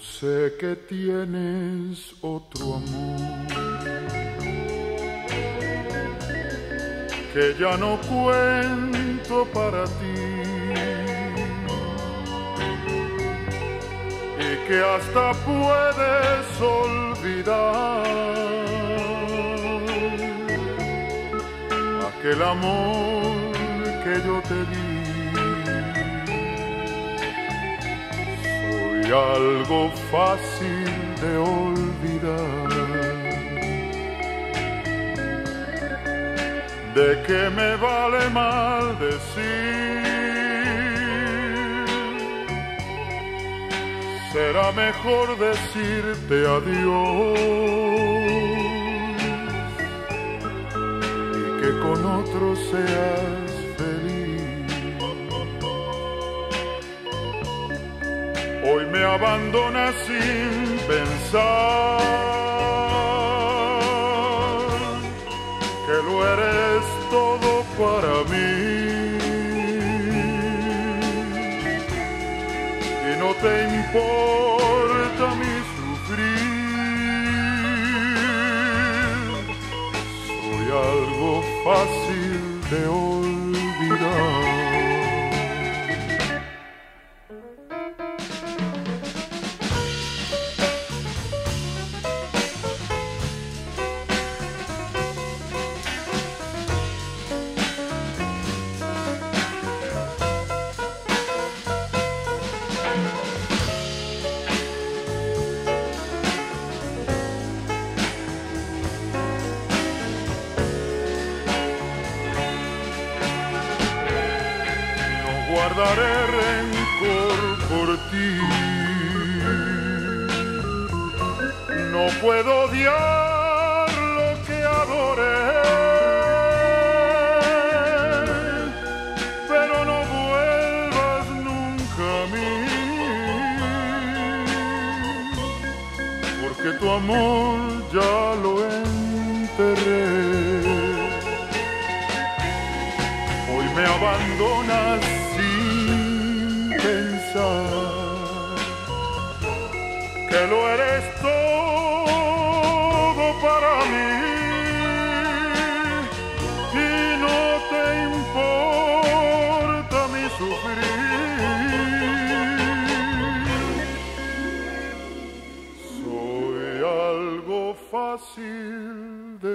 sé que tienes otro amor, que ya no cuento para ti y que hasta puedes olvidar aquel amor que yo te di. Soy algo fácil de olvidar. ¿De qué me vale mal decir? Será mejor decirte adiós y que con otro seas feliz. Hoy me abandonas sin pensar que lo eres todo para mí. Y no te importa mi sufrir. Soy algo fácil de olvidar. Guardaré rencor por ti. No puedo odiar lo que adoré, pero no vuelvas nunca a mí, porque tu amor ya lo enterré. Abandonas sin pensar que lo eres todo para mí y no te importa mi sufrir. Soy algo fácil de